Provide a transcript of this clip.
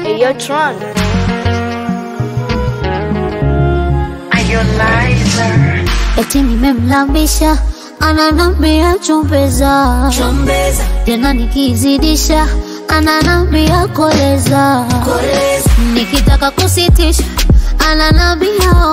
Hey, yo, Tron. eti nimemlambisha ananambia chumbeza. Tena nikizidisha ananambia koleza. Nikitaka kusitisha ananambia